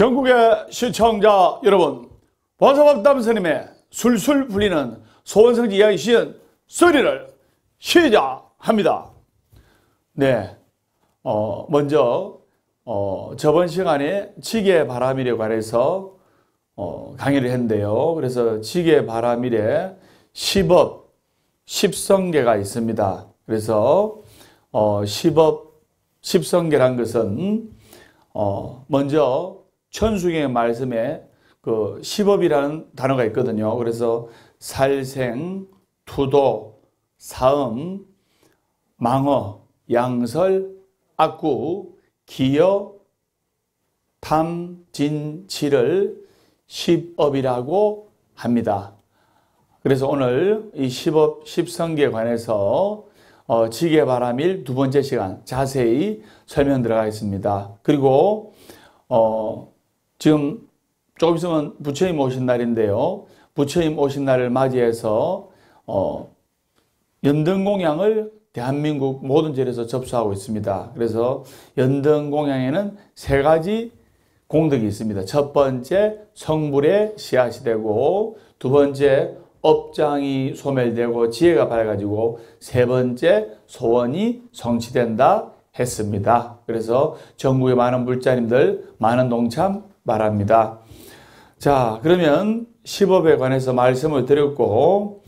전국의 시청자 여러분, 원사 법담 스님의 술술 풀리는 소원성취 이야기 시연 소리를 시작합니다. 네, 어, 먼저 어, 저번 시간에 지계바라밀에 관해서 어, 강의를 했는데요. 그래서 지계바라밀에 10업, 10선계가 있습니다. 그래서 어, 10업, 10성계란 것은 어, 먼저 천수경의 말씀에 그 시법이라는 단어가 있거든요. 그래서 살생, 투도, 사음, 망어, 양설, 악구, 기여, 탐, 진, 치를 십업이라고 합니다. 그래서 오늘 이 십업, 십성기에 관해서 어, 지게바람일 두 번째 시간 자세히 설명 들어가겠습니다. 그리고 어, 지금 조금 있으면 부처님 오신 날인데요. 부처님 오신 날을 맞이해서 어, 연등공양을 대한민국 모든 절에서 접수하고 있습니다. 그래서 연등공양에는 세 가지 공덕이 있습니다. 첫 번째 성불의 씨앗이 되고 두 번째 업장이 소멸되고 지혜가 밝아지고 세 번째 소원이 성취된다 했습니다. 그래서 전국의 많은 불자님들 많은 동참 말합니다. 자, 그러면 시법에 관해서 말씀을 드렸고,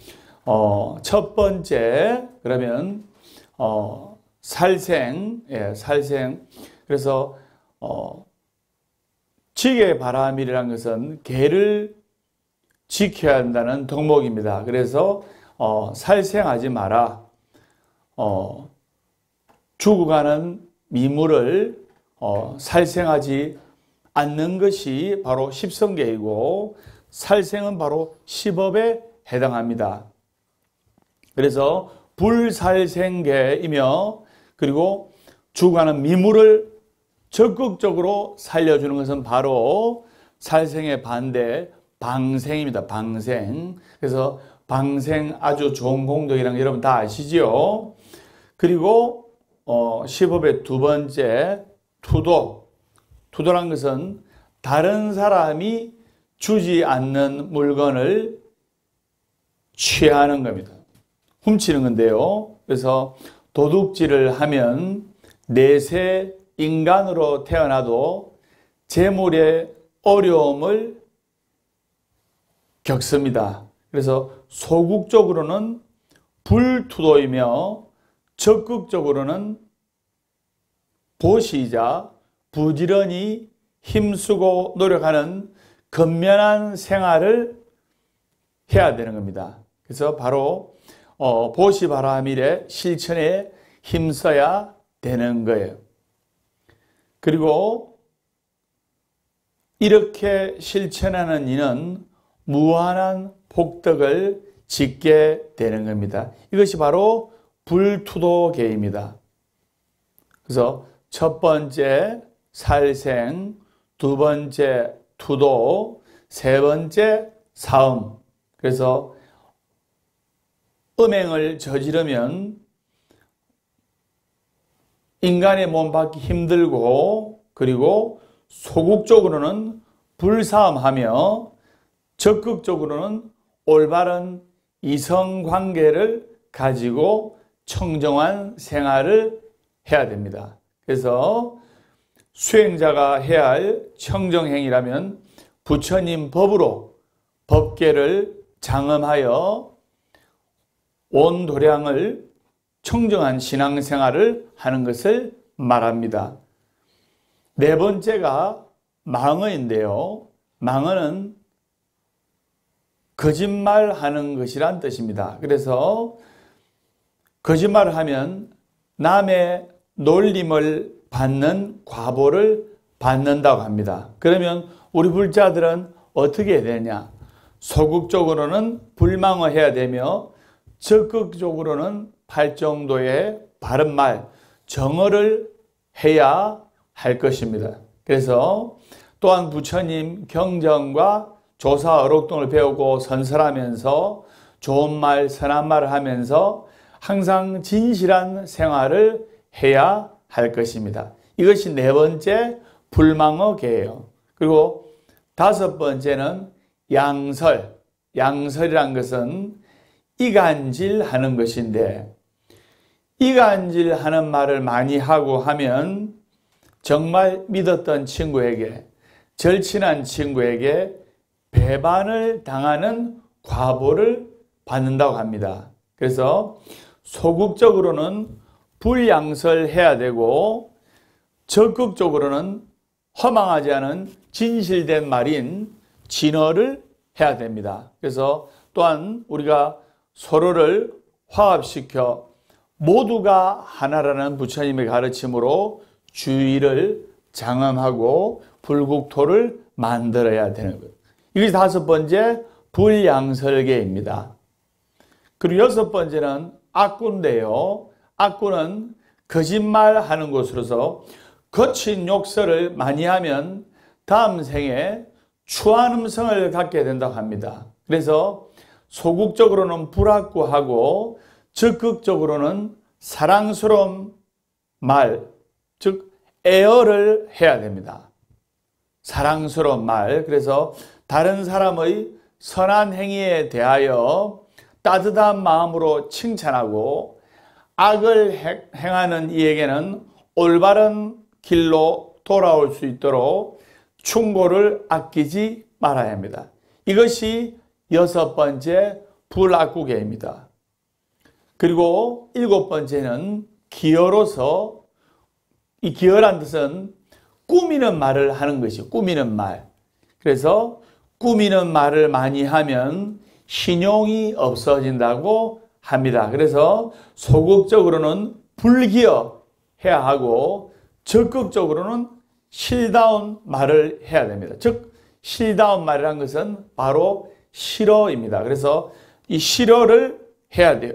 어, 첫 번째, 그러면, 어, 살생, 예, 살생. 그래서, 어, 지게 바람이라는 것은 개를 지켜야 한다는 덕목입니다. 그래서, 어, 살생하지 마라. 어, 죽어가는 미물을, 어, 살생하지 않는 것이 바로 십성계이고 살생은 바로 십업에 해당합니다. 그래서 불살생계이며 그리고 주가는 미물을 적극적으로 살려주는 것은 바로 살생의 반대 방생입니다. 방생. 그래서 방생 아주 좋은 공덕이라는 여러분 다 아시죠? 그리고 어, 십업의 두 번째 투도 투도란 것은 다른 사람이 주지 않는 물건을 취하는 겁니다. 훔치는 건데요. 그래서 도둑질을 하면 내세 인간으로 태어나도 재물의 어려움을 겪습니다. 그래서 소극적으로는 불투도이며 적극적으로는 보시자 부지런히 힘쓰고 노력하는 근면한 생활을 해야 되는 겁니다. 그래서 바로 어, 보시바라밀의 실천에 힘써야 되는 거예요. 그리고 이렇게 실천하는 이는 무한한 복덕을 짓게 되는 겁니다. 이것이 바로 불투도계입니다. 그래서 첫 번째 살생, 두 번째 투도, 세 번째 사음. 그래서 음행을 저지르면 인간의 몸 받기 힘들고 그리고 소극적으로는 불사함하며 적극적으로는 올바른 이성 관계를 가지고 청정한 생활을 해야 됩니다. 그래서 수행자가 해야 할 청정행위라면 부처님 법으로 법계를 장엄하여 온 도량을 청정한 신앙생활을 하는 것을 말합니다. 네 번째가 망어인데요. 망어는 거짓말하는 것이란 뜻입니다. 그래서 거짓말을 하면 남의 놀림을 받는 과보를 받는다고 합니다. 그러면 우리 불자들은 어떻게 해야 되냐? 소극적으로는 불망어해야 되며 적극적으로는 팔 정도의 바른 말, 정어를 해야 할 것입니다. 그래서 또한 부처님 경전과 조사 어록동을 배우고 선설하면서 좋은 말, 선한 말을 하면서 항상 진실한 생활을 해야 할 것입니다. 이것이 네 번째 불망어계예요. 그리고 다섯 번째는 양설. 양설이란 것은 이간질 하는 것인데, 이간질 하는 말을 많이 하고 하면 정말 믿었던 친구에게, 절친한 친구에게 배반을 당하는 과보를 받는다고 합니다. 그래서 소극적으로는 불양설해야 되고 적극적으로는 허망하지 않은 진실된 말인 진어를 해야 됩니다. 그래서 또한 우리가 서로를 화합시켜 모두가 하나라는 부처님의 가르침으로 주의를 장엄하고 불국토를 만들어야 되는 것. 이게 다섯 번째 불양설계입니다. 그리고 여섯 번째는 악구인데요. 악구는 거짓말하는 곳으로서 거친 욕설을 많이 하면 다음 생에 추한 음성을 갖게 된다고 합니다. 그래서 소극적으로는 불악구하고 적극적으로는 사랑스러운 말, 즉 애어를 해야 됩니다. 사랑스러운 말. 그래서 다른 사람의 선한 행위에 대하여 따뜻한 마음으로 칭찬하고 악을 행하는 이에게는 올바른 길로 돌아올 수 있도록 충고를 아끼지 말아야 합니다. 이것이 여섯 번째 불악구계입니다. 그리고 일곱 번째는 기어로서 이 기어란 뜻은 꾸미는 말을 하는 것이 꾸미는 말. 그래서 꾸미는 말을 많이 하면 신용이 없어진다고 합니다. 그래서 소극적으로는 불기어 해야 하고 적극적으로는 실다운 말을 해야 됩니다. 즉 실다운 말이라는 것은 바로 실어입니다. 그래서 이 실어를 해야 돼요.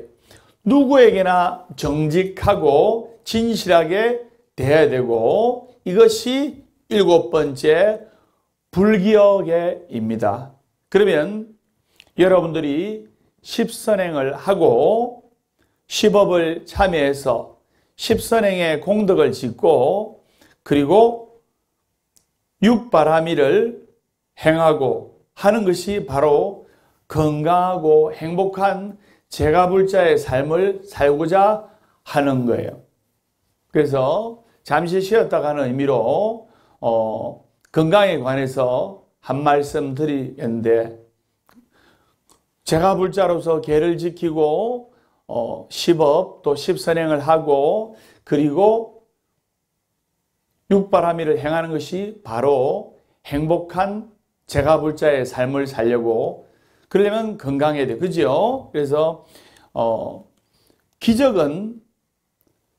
누구에게나 정직하고 진실하게 돼야 되고 이것이 일곱 번째 불기억의입니다. 그러면 여러분들이 십선행을 하고 십업을 참여해서 십선행의 공덕을 짓고 그리고 육바라미를 행하고 하는 것이 바로 건강하고 행복한 제가불자의 삶을 살고자 하는 거예요. 그래서 잠시 쉬었다 가는 의미로 어, 건강에 관해서 한 말씀 드리겠는데 제가 불자로서 계를 지키고 어, 십업 또 십선행을 하고 그리고 육바라미를 행하는 것이 바로 행복한 제가 불자의 삶을 살려고 그러려면 건강해야 돼. 그죠? 그래서 어, 기적은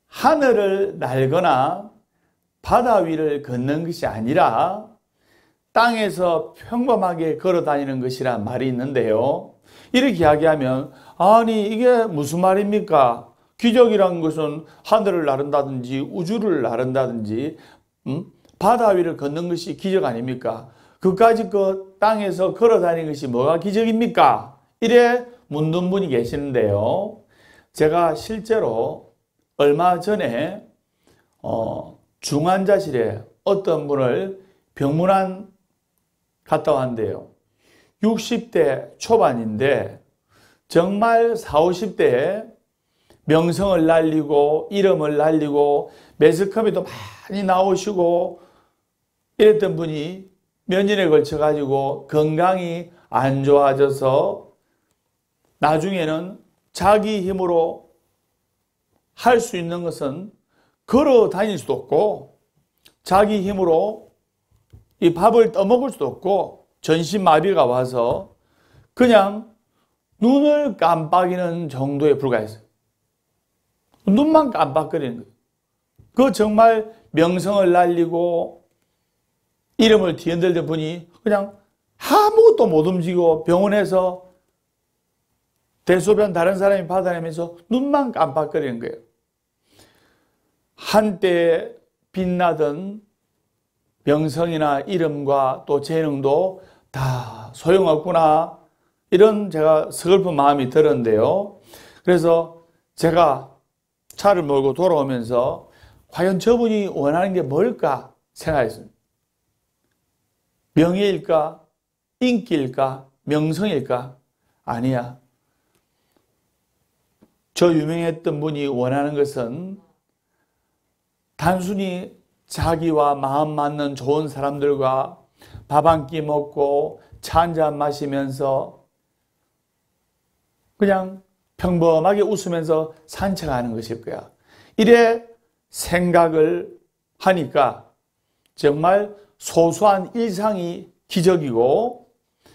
하늘을 날거나 바다 위를 걷는 것이 아니라 땅에서 평범하게 걸어 다니는 것이란 말이 있는데요. 이렇게 이야기하면 아니 이게 무슨 말입니까? 기적이란 것은 하늘을 나른다든지 우주를 나른다든지 음? 바다 위를 걷는 것이 기적 아닙니까? 그까지 그 땅에서 걸어 다니는 것이 뭐가 기적입니까? 이래 묻는 분이 계시는데요. 제가 실제로 얼마 전에 어, 중환자실에 어떤 분을 병문안 갔다 왔는데요. 60대 초반인데 정말 40, 50대에 명성을 날리고 이름을 날리고 매스컴에도 많이 나오시고 이랬던 분이 몇 년에 걸쳐 가지고 건강이 안 좋아져서 나중에는 자기 힘으로 할 수 있는 것은 걸어 다닐 수도 없고 자기 힘으로 이 밥을 떠먹을 수도 없고 전신마비가 와서 그냥 눈을 깜빡이는 정도에 불과했어요. 눈만 깜빡거리는 거예요. 그 정말 명성을 날리고 이름을 뒤흔들던 분이 그냥 아무것도 못 움직이고 병원에서 대소변 다른 사람이 받아내면서 눈만 깜빡거리는 거예요. 한때 빛나던 명성이나 이름과 또 재능도 다 소용없구나. 이런 제가 서글픈 마음이 들었는데요. 그래서 제가 차를 몰고 돌아오면서 과연 저분이 원하는 게 뭘까 생각했습니다. 명예일까? 인기일까? 명성일까? 아니야. 저 유명했던 분이 원하는 것은 단순히 자기와 마음 맞는 좋은 사람들과 밥 한 끼 먹고 차 한 잔 마시면서 그냥 평범하게 웃으면서 산책하는 것일 거야. 이래 생각을 하니까 정말 소소한 일상이 기적이고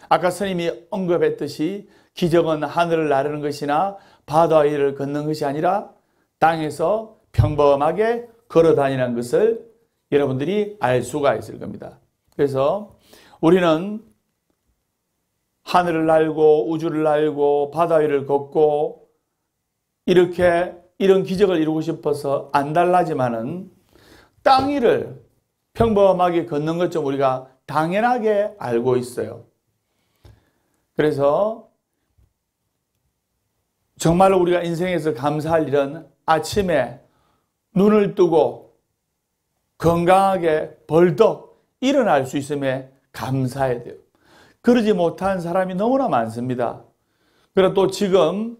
아까 스님이 언급했듯이 기적은 하늘을 나르는 것이나 바다 위를 걷는 것이 아니라 땅에서 평범하게 걸어 다니는 것을 여러분들이 알 수가 있을 겁니다. 그래서 우리는 하늘을 날고 우주를 날고 바다 위를 걷고 이렇게 이런 기적을 이루고 싶어서 안 달라지만은 땅 위를 평범하게 걷는 것 좀 우리가 당연하게 알고 있어요. 그래서 정말로 우리가 인생에서 감사할 일은 아침에 눈을 뜨고 건강하게 벌떡 일어날 수 있음에 감사해야 돼요. 그러지 못한 사람이 너무나 많습니다. 그리고 또 지금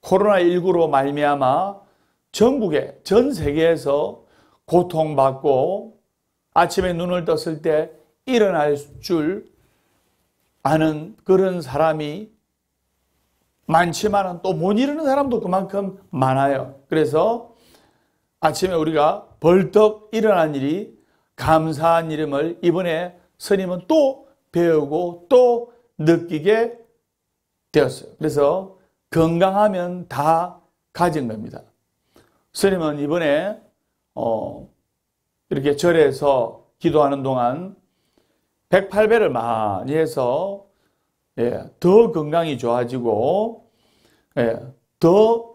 코로나19로 말미암아 전국에 전 세계에서 고통받고 아침에 눈을 떴을 때 일어날 줄 아는 그런 사람이 많지만 또 못 일어나는 사람도 그만큼 많아요. 그래서 아침에 우리가 벌떡 일어난 일이 감사한 이름을 이번에 스님은 또 배우고 또 느끼게 되었어요. 그래서 건강하면 다 가진 겁니다. 스님은 이번에 어 이렇게 절에서 기도하는 동안 108배를 많이 해서 예, 더 건강이 좋아지고 예, 더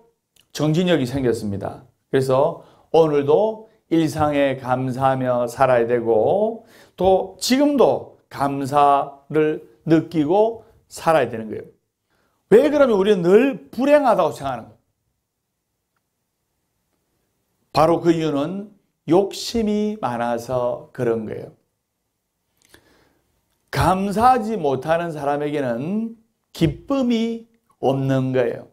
정진력이 생겼습니다. 그래서 오늘도 일상에 감사하며 살아야 되고 또 지금도 감사를 느끼고 살아야 되는 거예요. 왜 그러면 우리는 늘 불행하다고 생각하는 거예요? 바로 그 이유는 욕심이 많아서 그런 거예요. 감사하지 못하는 사람에게는 기쁨이 없는 거예요.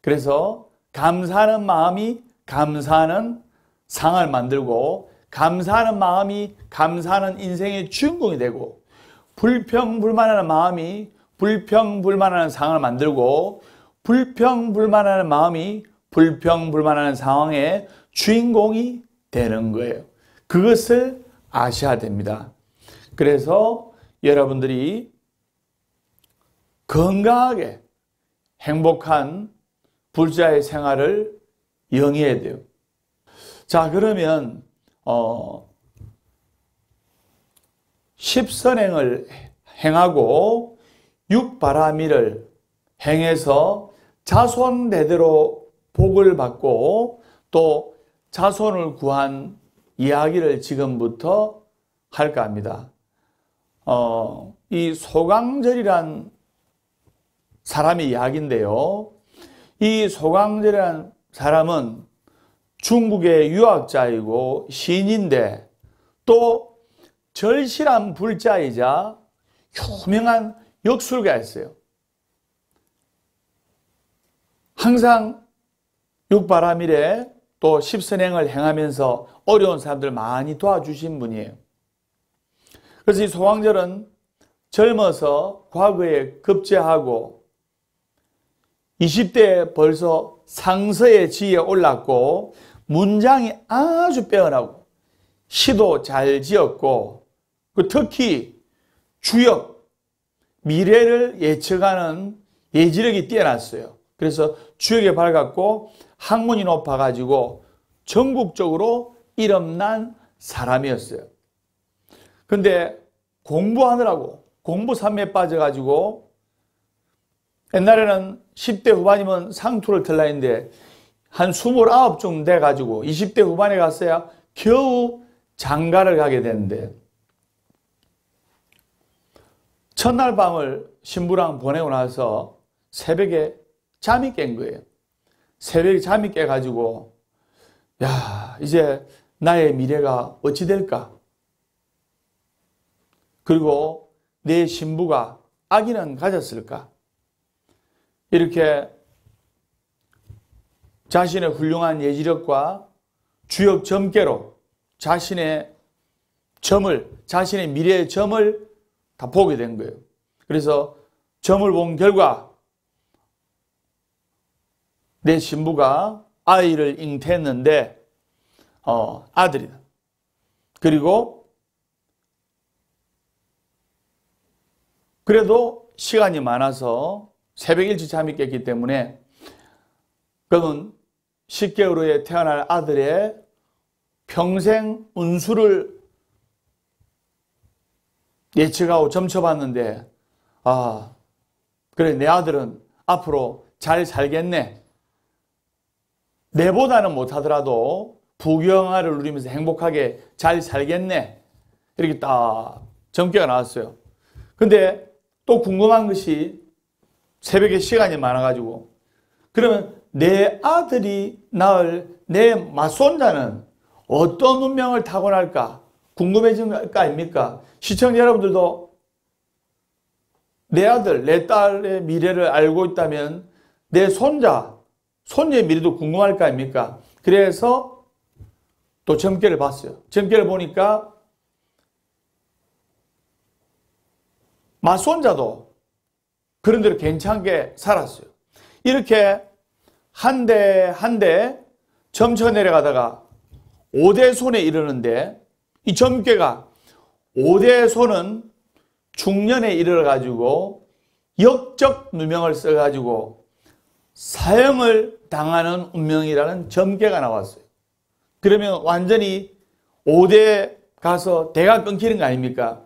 그래서 감사하는 마음이 감사하는 상을 만들고 감사하는 마음이 감사하는 인생의 주인공이 되고 불평불만하는 마음이 불평불만하는 상을 만들고 불평불만하는 마음이 불평불만하는 상황의 주인공이 되는 거예요. 그것을 아셔야 됩니다. 그래서 여러분들이 건강하게 행복한 불자의 생활을 영위해야 돼요. 자, 그러면, 어, 십선행을 행하고 육바라미를 행해서 자손 대대로 복을 받고 또 자손을 구한 이야기를 지금부터 할까 합니다. 어, 이 소강절이란 사람의 이야기인데요. 이 소강절이란 사람은 중국의 유학자이고 시인인데 또 절실한 불자이자 유명한 역술가였어요. 항상 육바라밀에 또 십선행을 행하면서 어려운 사람들 많이 도와주신 분이에요. 그래서 이 소왕절은 젊어서 과거에 급제하고 20대에 벌써 상서의 지에 올랐고 문장이 아주 빼어나고 시도 잘 지었고 그 특히 주역 미래를 예측하는 예지력이 뛰어났어요. 그래서 주역에 밝았고 학문이 높아가지고 전국적으로 이름난 사람이었어요. 근데 공부하느라고 공부 산매에 빠져가지고 옛날에는 10대 후반이면 상투를 틀라 했는데 한 29쯤 돼가지고 20대 후반에 갔어야 겨우 장가를 가게 되는데 첫날 밤을 신부랑 보내고 나서 새벽에 잠이 깬 거예요. 새벽에 잠이 깨가지고 야 이제 나의 미래가 어찌 될까? 그리고 내 신부가 아기는 가졌을까? 이렇게 자신의 훌륭한 예지력과 주역 점괘로 자신의 점을, 자신의 미래의 점을 다 보게 된 거예요. 그래서 점을 본 결과 내 신부가 아이를 잉태했는데 어, 아들이다. 그리고 그래도 시간이 많아서 새벽 일찍 잠이 깼기 때문에 그는 10개월 후에 태어날 아들의 평생 운수를 예측하고 점쳐봤는데 아 그래 내 아들은 앞으로 잘 살겠네 내보다는 못하더라도 부경화를 누리면서 행복하게 잘 살겠네. 이렇게 딱 점괘가 나왔어요. 근데 또 궁금한 것이 새벽에 시간이 많아가지고 그러면 내 아들이 낳을 내 맞손자는 어떤 운명을 타고날까 궁금해진 거 아닙니까? 시청자 여러분들도 내 아들, 내 딸의 미래를 알고 있다면 내 손자, 손녀의 미래도 궁금할 거 아닙니까? 그래서 또 점괘를 봤어요. 점괘를 보니까 맞손자도 그런 대로 괜찮게 살았어요. 이렇게 한 대 한 대 점쳐 내려가다가 5대 손에 이르는데 이 점괘가 5대 손은 중년에 이르러 가지고 역적 누명을 써 가지고 사형을 당하는 운명이라는 점괘가 나왔어요. 그러면 완전히 5대 가서 대가 끊기는 거 아닙니까?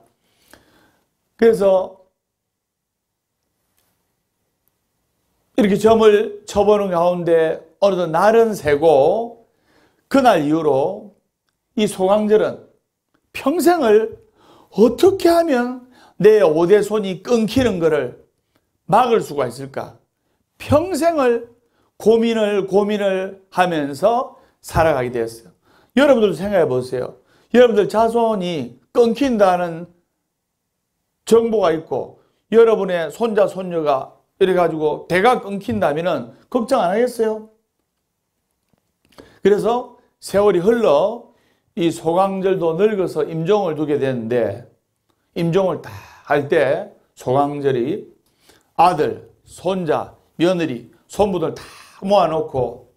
그래서 이렇게 점을 쳐보는 가운데 어느덧 날은 새고 그날 이후로 이 소강절은 평생을 어떻게 하면 내 5대 손이 끊기는 것을 막을 수가 있을까? 평생을 고민을 고민을 하면서 살아가게 되었어요. 여러분들도 생각해 보세요. 여러분들 자손이 끊긴다는 정보가 있고 여러분의 손자 손녀가 이래 가지고 대가 끊긴다면 걱정 안 하겠어요? 그래서 세월이 흘러 이 소강절도 늙어서 임종을 두게 되는데 임종을 다 할 때 소강절이 아들, 손자, 며느리, 손부들 다 모아놓고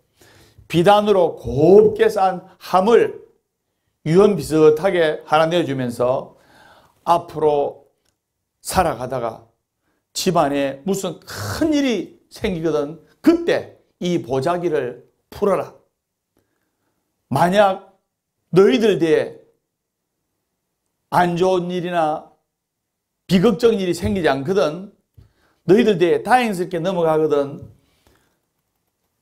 비단으로 곱게 싼 함을 유언 비슷하게 하나 내주면서 앞으로 살아가다가 집안에 무슨 큰 일이 생기거든 그때 이 보자기를 풀어라. 만약 너희들 뒤에 안 좋은 일이나 비극적인 일이 생기지 않거든 너희들 뒤에 다행스럽게 넘어가거든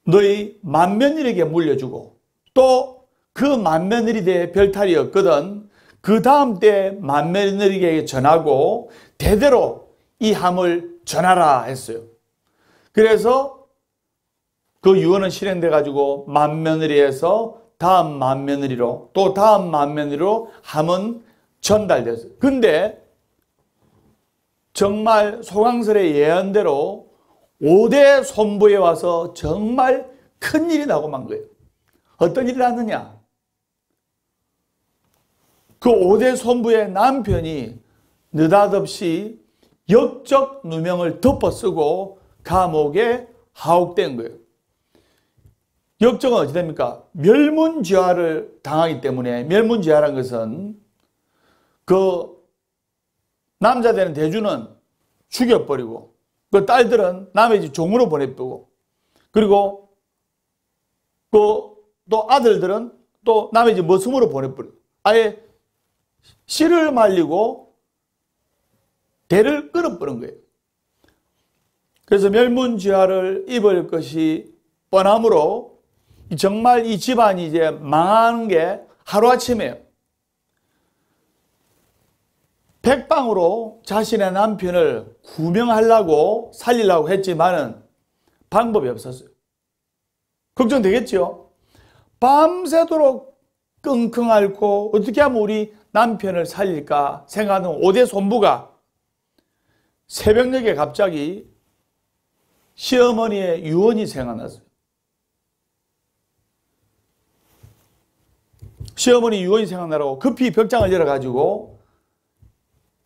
너희 만면일에게 물려주고 또 그 만면일이 대 별탈이 없거든 그 다음 때 만면일에게 전하고 대대로 이 함을 전하라 했어요. 그래서 그 유언은 실행돼 가지고 만며느리에서 다음 만며느리로 또 다음 만며느리로 함은 전달됐어요. 근데 정말 소강설의 예언대로 5대 손부에 와서 정말 큰 일이 나고 만 거예요. 어떤 일이 났느냐? 그 5대 손부의 남편이 느닷없이 역적 누명을 덮어쓰고 감옥에 하옥된 거예요. 역적은 어찌 됩니까? 멸문지화를 당하기 때문에 멸문지화란 것은 그 남자 되는 대주는 죽여버리고 그 딸들은 남의 집 종으로 보내버리고 그리고 그 또 아들들은 또 남의 집 머슴으로 보내버리고 아예 씨를 말리고 대를 끊어버린 거예요. 그래서 멸문지화를 입을 것이 뻔하므로 정말 이 집안이 이제 망하는 게 하루아침에요. 백방으로 자신의 남편을 구명하려고 살리려고 했지만은 방법이 없었어요. 걱정되겠죠? 밤새도록 끙끙 앓고 어떻게 하면 우리 남편을 살릴까 생각하는 오대 손부가 새벽녘에 갑자기 시어머니의 유언이 생각났어요. 시어머니 유언이 생각나라고 급히 벽장을 열어가지고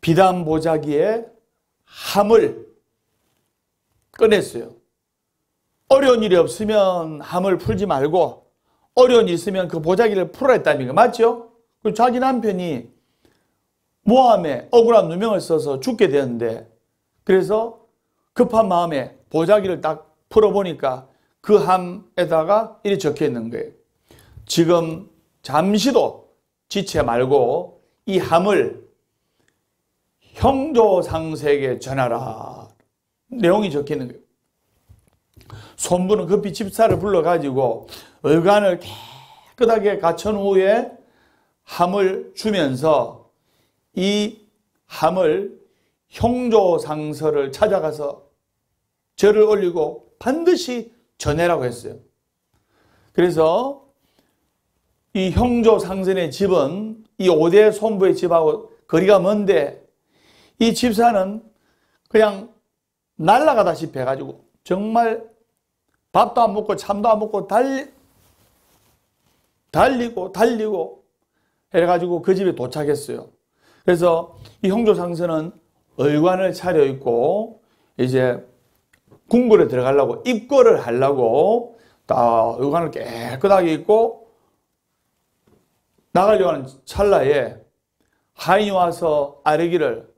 비단 보자기에 함을 꺼냈어요. 어려운 일이 없으면 함을 풀지 말고 어려운 일 있으면 그 보자기를 풀어야 했다는 맞죠? 그 자기 남편이 모함에 억울한 누명을 써서 죽게 되었는데 그래서 급한 마음에 보자기를 딱 풀어보니까 그 함에다가 이리 적혀 있는 거예요. 지금 잠시도 지체 말고 이 함을 형조상세에게 전하라. 내용이 적혀 있는 거예요. 손부는 급히 집사를 불러가지고 의관을 깨끗하게 갖춘 후에 함을 주면서 이 함을 형조상서를 찾아가서 절을 올리고 반드시 전해라고 했어요. 그래서 이 형조상선의 집은 이 오대 손부의 집하고 거리가 먼데 이 집사는 그냥 날아가다시피 해가지고 정말 밥도 안 먹고 참도 안 먹고 달, 달리고 달리고 해가지고 그 집에 도착했어요. 그래서 이 형조상선은 의관을 차려입고 이제 궁궐에 들어가려고 입고를 하려고 딱 의관을 깨끗하게 입고 나가려고 하는 찰나에 하인이 와서 아르기를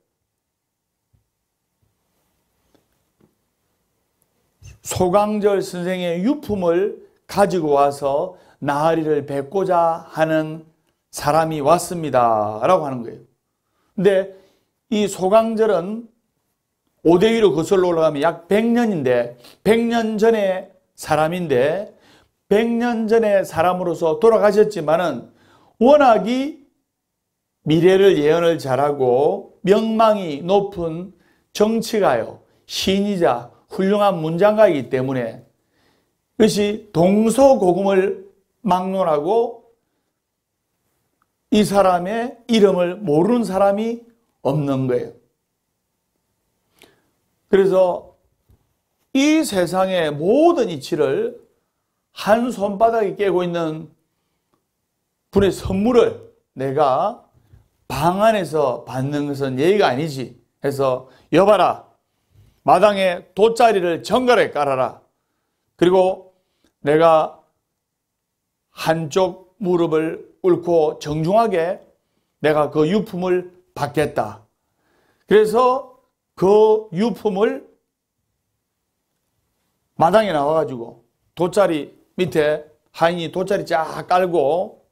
소강절 선생의 유품을 가지고 와서 나으리를 뵙고자 하는 사람이 왔습니다. 라고 하는 거예요. 근데 이 소강절은 5대2로 거슬러 올라가면 약 100년인데 100년 전에 사람인데 100년 전에 사람으로서 돌아가셨지만은 워낙이 미래를 예언을 잘하고 명망이 높은 정치가요, 신이자 훌륭한 문장가이기 때문에 이것이 동서고금을 막론하고 이 사람의 이름을 모르는 사람이 없는 거예요. 그래서 이 세상의 모든 이치를 한 손바닥에 깨고 있는 분의 선물을 내가 방 안에서 받는 것은 예의가 아니지 해서 여봐라 마당에 돗자리를 정갈하게 깔아라 그리고 내가 한쪽 무릎을 꿇고 정중하게 내가 그 유품을 받겠다. 그래서 그 유품을 마당에 나와가지고 돗자리 밑에 하인이 돗자리 쫙 깔고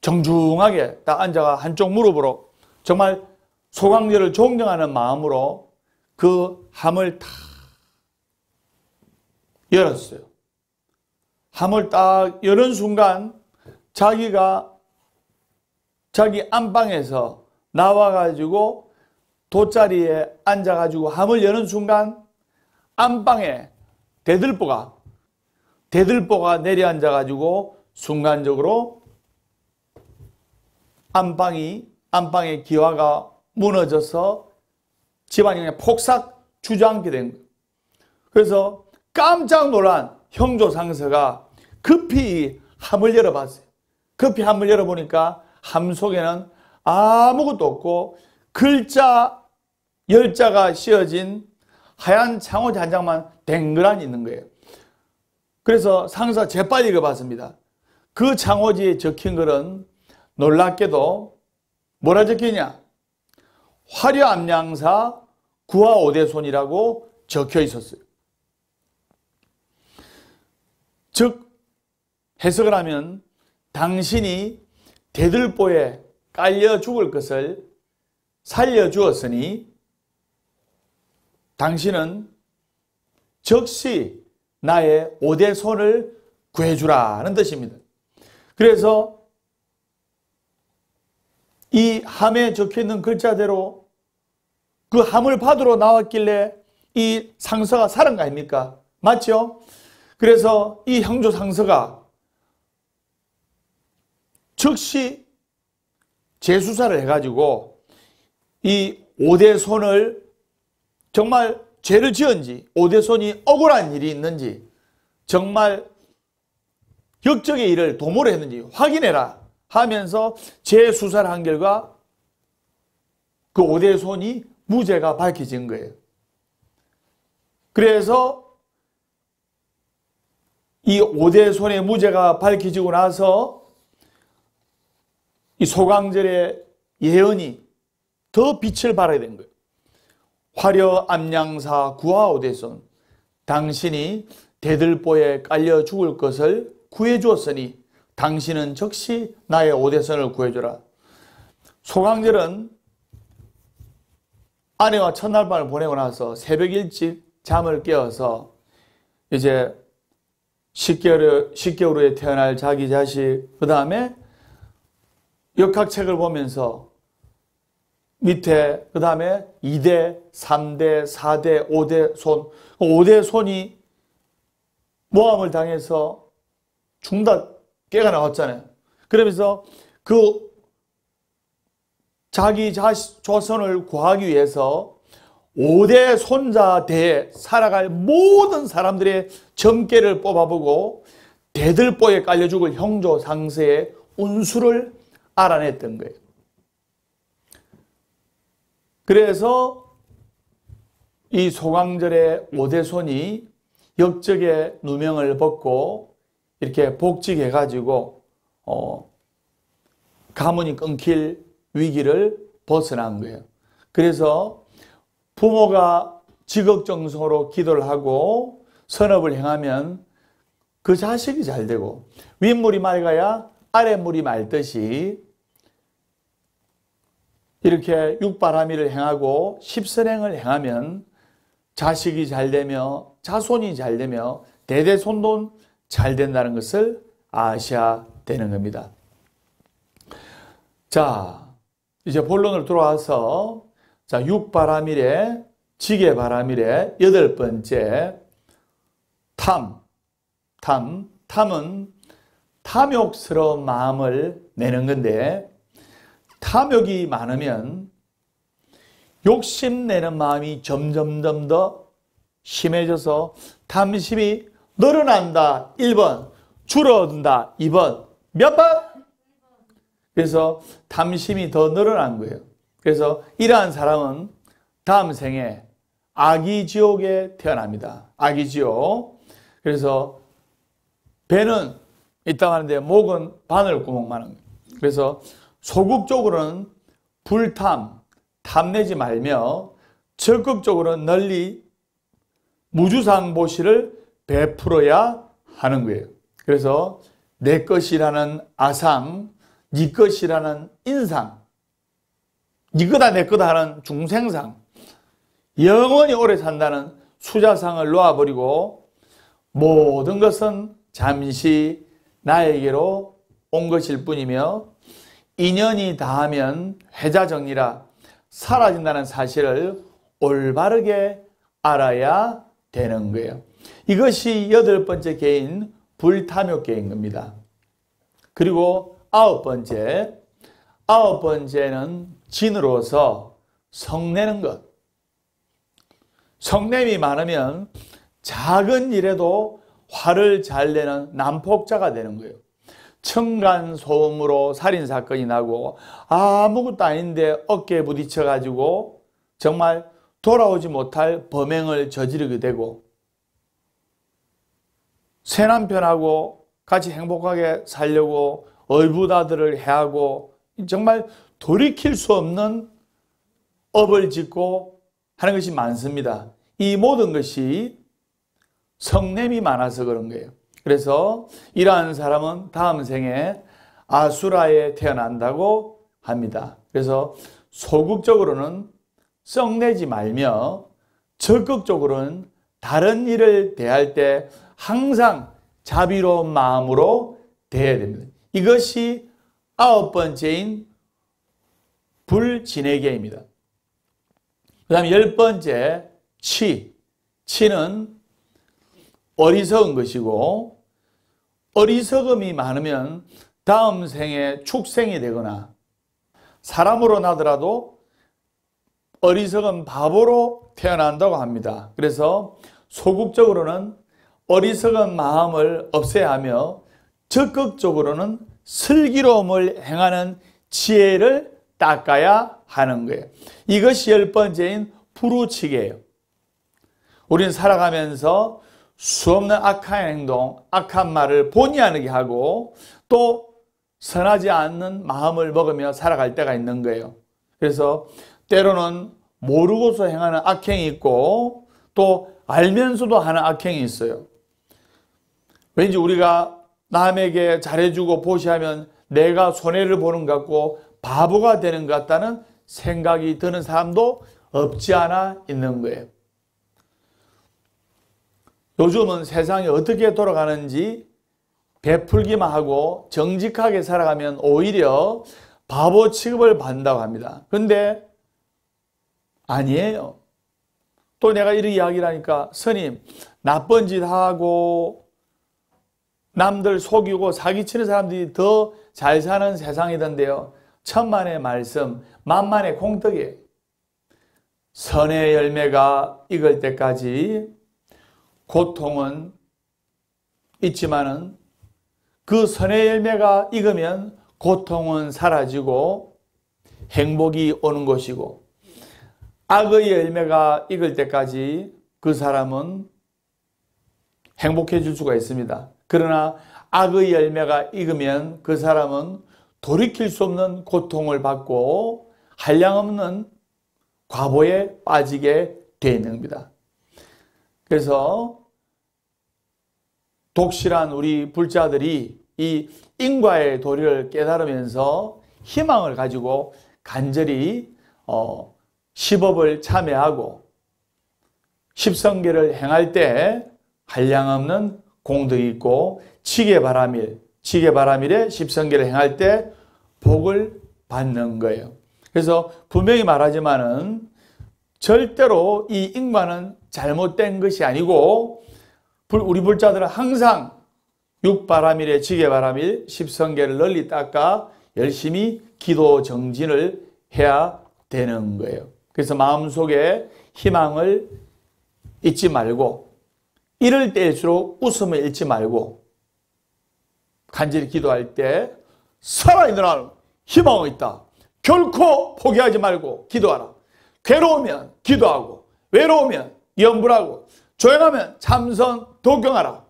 정중하게 딱 앉아가 한쪽 무릎으로 정말 소강제를 존경하는 마음으로 그 함을 탁 열었어요. 함을 딱 여는 순간 자기가 자기 안방에서 나와가지고 돗자리에 앉아가지고 함을 여는 순간 안방에 대들보가 대들보가 내려앉아가지고 순간적으로 안방이 안방의 기와가 무너져서 집안이 그냥 폭삭 주저앉게 된 거예요. 그래서 깜짝 놀란 형조 상서가 급히 함을 열어봤어요. 급히 함을 열어보니까 함 속에는 아무것도 없고 글자 열자가 씌어진 하얀 창호지 한 장만 댕그란 있는 거예요. 그래서 상사 재빨리 읽어봤습니다. 그 창호지에 적힌 글은 놀랍게도 뭐라 적혀있냐? 화려암양사 구하 오대손이라고 적혀 있었어요. 즉 해석을 하면 당신이 대들보에 깔려 죽을 것을 살려주었으니 당신은 적시 나의 오대손을 구해주라는 뜻입니다. 그래서 이 함에 적혀있는 글자대로 그 함을 받으러 나왔길래 이 상서가 살은 거 아닙니까? 맞죠? 그래서 이 형조 상서가 즉시 재수사를 해가지고 이 오대손을 정말 죄를 지은지 오대손이 억울한 일이 있는지 정말 역적의 일을 도모를 했는지 확인해라 하면서 재수사를 한 결과 그 오대손이 무죄가 밝혀진 거예요. 그래서 이 오대손의 무죄가 밝혀지고 나서 이 소강절의 예언이 더 빛을 발하게 된 거예요. 화려 암양사 구하오대손 당신이 대들보에 깔려 죽을 것을 구해 주었으니 당신은 즉시 나의 오대선을 구해주라. 소강절은 아내와 첫날 밤을 보내고 나서 새벽 일찍 잠을 깨어서 이제 10개월, 10개월 후에 태어날 자기 자식, 그 다음에 역학책을 보면서 밑에, 그 다음에 2대, 3대, 4대, 5대 손, 5대 손이 모함을 당해서 중다 깨가 나왔잖아요. 그러면서 그 자기 자식 조선을 구하기 위해서 5대 손자 대에 살아갈 모든 사람들의 점괘를 뽑아보고 대들보에 깔려 죽을 형조 상세의 운수를 알아냈던 거예요. 그래서 이 소강절의 5대 손이 역적의 누명을 벗고 이렇게 복직해가지고 어, 가문이 끊길 위기를 벗어난 거예요. 그래서 부모가 지극정성으로 기도를 하고 선업을 행하면 그 자식이 잘 되고 윗물이 맑아야 아랫물이 맑듯이 이렇게 육바라밀을 행하고 십선행을 행하면 자식이 잘 되며 자손이 잘 되며 대대손돈 잘 된다는 것을 아셔야 되는 겁니다. 자, 이제 본론으로 돌아와서 자, 육바라밀의 지게바라밀의 여덟 번째 탐, 탐, 탐은 탐욕스러운 마음을 내는 건데 탐욕이 많으면 욕심내는 마음이 점점점 더 심해져서 탐심이 늘어난다. 1번. 줄어든다. 2번. 몇 번? 그래서 탐심이 더 늘어난 거예요. 그래서 이러한 사람은 다음 생에 아기 지옥에 태어납니다. 아기 지옥. 그래서 배는 있다고 하는데 목은 바늘 구멍만 한 거예요. 그래서 소극적으로는 불탐, 탐내지 말며 적극적으로는 널리 무주상보시를 베풀어야 하는 거예요. 그래서 내 것이라는 아상, 네 것이라는 인상, 네 거다 내 거다 하는 중생상, 영원히 오래 산다는 수자상을 놓아버리고 모든 것은 잠시 나에게로 온 것일 뿐이며 인연이 다하면 회자정리라 사라진다는 사실을 올바르게 알아야 되는 거예요. 이것이 여덟 번째 개인 불탐욕계인 겁니다. 그리고 아홉 번째, 아홉 번째는 진으로서 성내는 것. 성냄이 많으면 작은 일에도 화를 잘 내는 난폭자가 되는 거예요. 청간 소음으로 살인 사건이 나고 아무것도 아닌데 어깨에 부딪혀 가지고 정말 돌아오지 못할 범행을 저지르게 되고 새 남편하고 같이 행복하게 살려고 얼부다들을 해하고 정말 돌이킬 수 없는 업을 짓고 하는 것이 많습니다. 이 모든 것이 성냄이 많아서 그런 거예요. 그래서 이러한 사람은 다음 생에 아수라에 태어난다고 합니다. 그래서 소극적으로는 썩내지 말며 적극적으로는 다른 일을 대할 때 항상 자비로운 마음으로 대해야 됩니다. 이것이 아홉 번째인 불진해계입니다. 그 다음에 열 번째 치. 치는 어리석은 것이고 어리석음이 많으면 다음 생에 축생이 되거나 사람으로 나더라도 어리석은 바보로 태어난다고 합니다. 그래서 소극적으로는 어리석은 마음을 없애야 하며 적극적으로는 슬기로움을 행하는 지혜를 닦아야 하는 거예요. 이것이 열 번째인 부르치기예요. 우리는 살아가면서 수없는 악한 행동, 악한 말을 본의 아니게 하고 또 선하지 않는 마음을 먹으며 살아갈 때가 있는 거예요. 그래서 때로는 모르고서 행하는 악행이 있고 또 알면서도 하는 악행이 있어요. 왠지 우리가 남에게 잘해주고 보시하면 내가 손해를 보는 것 같고 바보가 되는 것 같다는 생각이 드는 사람도 없지 않아 있는 거예요. 요즘은 세상이 어떻게 돌아가는지 베풀기만 하고 정직하게 살아가면 오히려 바보 취급을 받는다고 합니다. 근데 아니에요. 또 내가 이런 이야기를 하니까 스님 나쁜 짓 하고 남들 속이고 사기치는 사람들이 더 잘 사는 세상이던데요. 천만의 말씀, 만만의 공덕이에요. 선의 열매가 익을 때까지 고통은 있지만은 그 선의 열매가 익으면 고통은 사라지고 행복이 오는 것이고 악의 열매가 익을 때까지 그 사람은 행복해질 수가 있습니다. 그러나 악의 열매가 익으면 그 사람은 돌이킬 수 없는 고통을 받고 한량없는 과보에 빠지게 되어 있는 겁니다. 그래서 독실한 우리 불자들이 이 인과의 도리를 깨달으면서 희망을 가지고 간절히 어, 시법을 참여하고 십성계를 행할 때 한량없는 공덕이 있고 치계바라밀, 치계바라밀의 십성계를 행할 때 복을 받는 거예요. 그래서 분명히 말하지만은 절대로 이 인과는 잘못된 것이 아니고 우리 불자들은 항상 육바라밀에 지게바라밀 십성계를 널리 닦아 열심히 기도 정진을 해야 되는 거예요. 그래서 마음속에 희망을 잊지 말고 이럴 때일수록 웃음을 잃지 말고 간절히 기도할 때 살아있는 희망이 있다. 결코 포기하지 말고 기도하라. 괴로우면 기도하고 외로우면 염불하고 조용하면 참선 도경하라.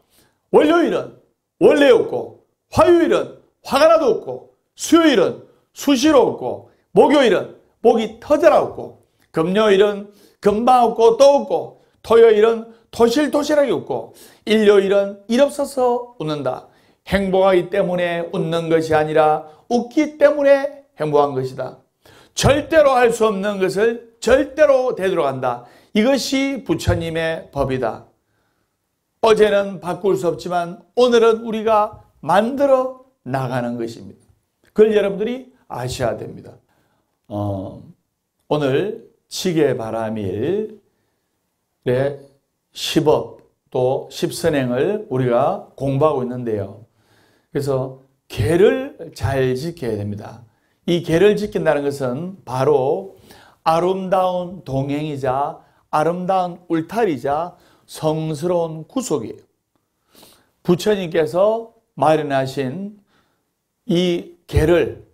월요일은 원래 없고 화요일은 화가 나도 없고 수요일은 수시로 없고 목요일은 목이 터져라 없고 금요일은 금방 없고 또 없고 토요일은 토실토실하게 웃고 일요일은 일 없어서 웃는다. 행복하기 때문에 웃는 것이 아니라 웃기 때문에 행복한 것이다. 절대로 할 수 없는 것을 절대로 한다. 이것이 부처님의 법이다. 어제는 바꿀 수 없지만 오늘은 우리가 만들어 나가는 것입니다. 그걸 여러분들이 아셔야 됩니다. 어, 오늘 지게바라밀의 십업 또 십선행을 우리가 공부하고 있는데요. 그래서 계를 잘 지켜야 됩니다. 이 계를 지킨다는 것은 바로 아름다운 동행이자 아름다운 울타리자 성스러운 구속이에요. 부처님께서 마련하신 이 계를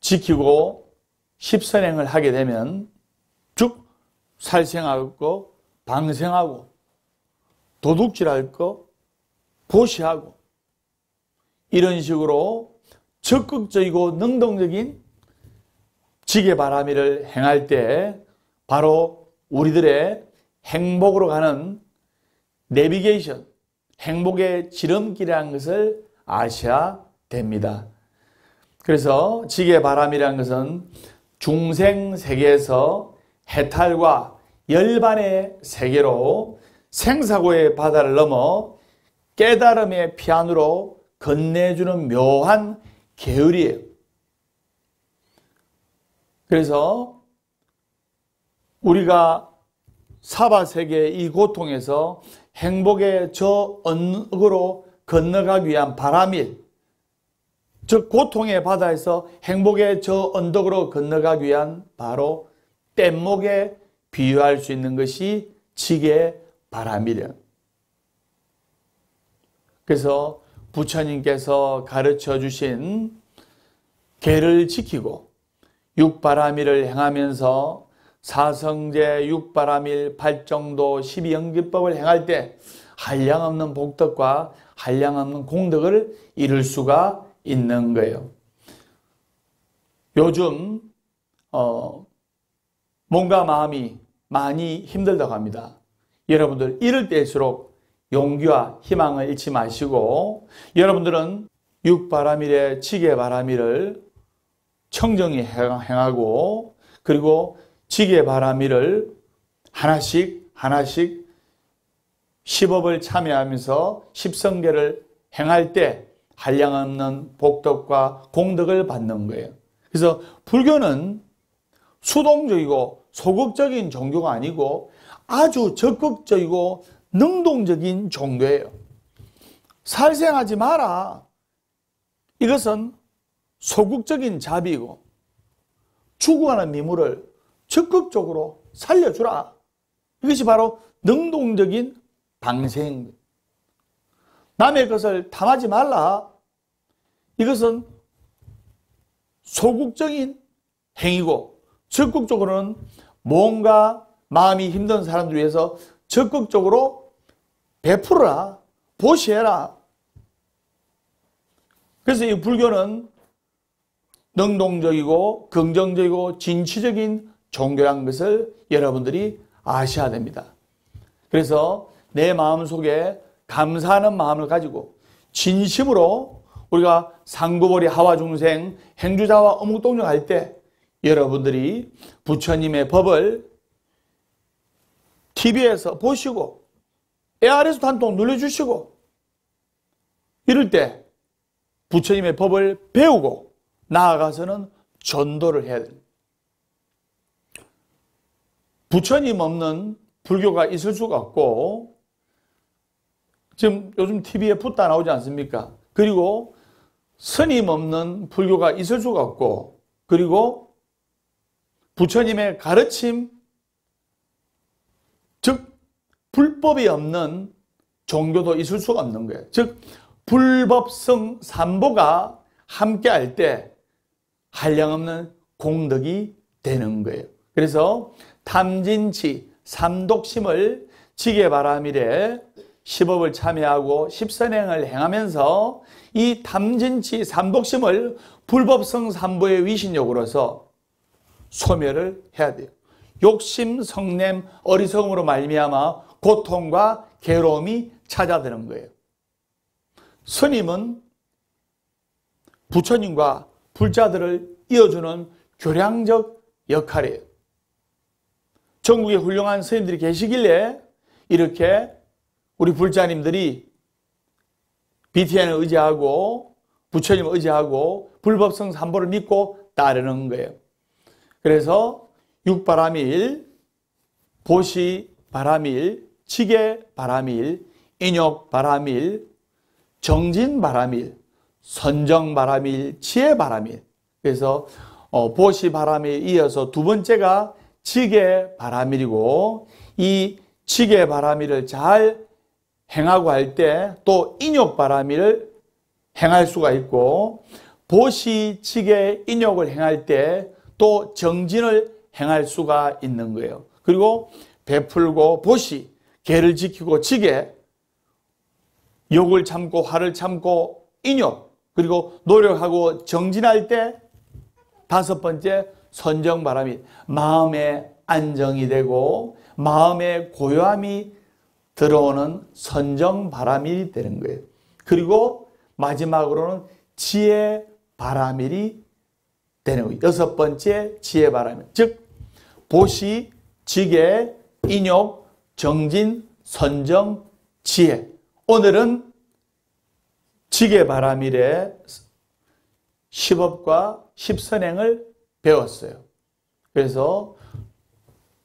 지키고 십선행을 하게 되면 쭉 살생하고 방생하고 도둑질할 거 보시하고 이런 식으로 적극적이고 능동적인 지게바라미를 행할 때 바로 우리들의 행복으로 가는 내비게이션, 행복의 지름길이라는 것을 아셔야 됩니다. 그래서 지게바람이라는 것은 중생 세계에서 해탈과 열반의 세계로 생사고의 바다를 넘어 깨달음의 피안으로 건네주는 묘한 계율이에요. 그래서 우리가 사바 세계의 이 고통에서 행복의 저 언덕으로 건너가기 위한 바람일 즉 고통의 바다에서 행복의 저 언덕으로 건너가기 위한 바로 뗏목에 비유할 수 있는 것이 지게 바람이래. 그래서 부처님께서 가르쳐 주신 개를 지키고 육바라밀을 행하면서 사성제 육바라밀 팔정도 십이연기법을 행할 때 한량없는 복덕과 한량없는 공덕을 이룰 수가 있는 거예요. 요즘 어, 몸과 마음이 많이 힘들다고 합니다. 여러분들 이럴 때일수록 용기와 희망을 잃지 마시고 여러분들은 육바라밀의 지게바라밀을 청정히 행하고 그리고 지게바라밀을 하나씩 하나씩 십업을 참여하면서 십성계를 행할 때 한량없는 복덕과 공덕을 받는 거예요. 그래서 불교는 수동적이고 소극적인 종교가 아니고 아주 적극적이고 능동적인 종교예요. 살생하지 마라. 이것은 소극적인 자비이고 죽어가는 미물을 적극적으로 살려주라. 이것이 바로 능동적인 방생. 남의 것을 탐하지 말라. 이것은 소극적인 행위고 적극적으로는 뭔가 마음이 힘든 사람들 위해서 적극적으로 베풀어라. 보시해라. 그래서 이 불교는 능동적이고 긍정적이고 진취적인 종교란 것을 여러분들이 아셔야 됩니다. 그래서 내 마음 속에 감사하는 마음을 가지고 진심으로 우리가 상구보리 하와 중생 행주자와 어묵동정 할 때 여러분들이 부처님의 법을 TV에서 보시고 ARS 단통 눌러주시고 이럴 때 부처님의 법을 배우고 나아가서는 전도를 해야 됩니다. 부처님 없는 불교가 있을 수가 없고 지금 요즘 TV에 붓다 나오지 않습니까? 그리고 스님 없는 불교가 있을 수가 없고 그리고 부처님의 가르침 즉 불법이 없는 종교도 있을 수가 없는 거예요. 즉 불법성 삼보가 함께 할 때 한량없는 공덕이 되는 거예요. 그래서 탐진치 삼독심을 지게바라밀에 십업을 참여하고 십선행을 행하면서 이 탐진치 삼독심을 불법성 삼보의 위신력으로서 소멸을 해야 돼요. 욕심, 성냄, 어리석음으로 말미암아 고통과 괴로움이 찾아드는 거예요. 스님은 부처님과 불자들을 이어주는 교량적 역할이에요. 전국에 훌륭한 스님들이 계시길래 이렇게 우리 불자님들이 BTN을 의지하고 부처님을 의지하고 불법성 삼보를 믿고 따르는 거예요. 그래서 육바라밀, 보시바라밀, 지게바라밀, 인욕바라밀, 정진바라밀, 선정바라밀, 지혜바라밀. 그래서 어, 보시바라밀 이어서 두 번째가 지게바라밀이고 이 지게바라밀을 잘 행하고 할 때 또 인욕바라밀을 행할 수가 있고 보시, 지게, 인욕을 행할 때 또 정진을 행할 수가 있는 거예요. 그리고 베풀고 보시, 개를 지키고 지게, 욕을 참고 화를 참고 인욕, 그리고 노력하고 정진할 때 다섯 번째 선정 바람이 마음의 안정이 되고 마음의 고요함이 들어오는 선정 바람이 되는 거예요. 그리고 마지막으로는 지혜 바라밀이 되는 거예요. 여섯 번째 지혜 바라밀. 즉 보시, 지계, 인욕, 정진, 선정, 지혜. 오늘은 지계 바라밀의 십업과 십선행을 배웠어요. 그래서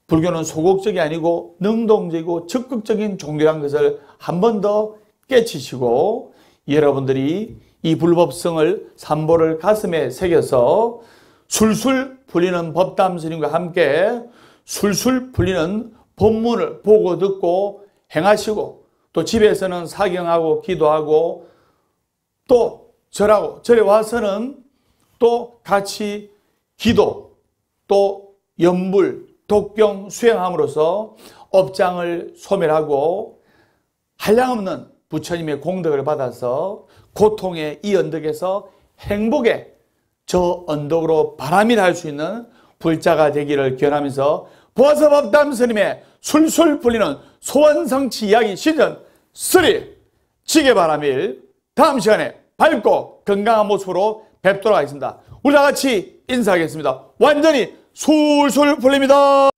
불교는 소극적이 아니고 능동적이고 적극적인 종교란 것을 한 번 더 깨치시고 여러분들이 이 불법성을 삼보를 가슴에 새겨서 술술 풀리는 법담 스님과 함께 술술 풀리는 법문을 보고 듣고 행하시고 또 집에서는 사경하고 기도하고 또 절하고 절에 와서는 또 같이 기도 또 연불 독경 수행함으로써 업장을 소멸하고 한량없는 부처님의 공덕을 받아서 고통의 이 언덕에서 행복의 저 언덕으로 바람이 날 수 있는 불자가 되기를 기원하면서 보아서법담 스님의 술술 풀리는 소원성취 이야기 시즌 3 지게바람일 다음 시간에 밝고 건강한 모습으로 뵙도록 하겠습니다. 우리 다 같이 인사하겠습니다. 완전히 술술 풀립니다.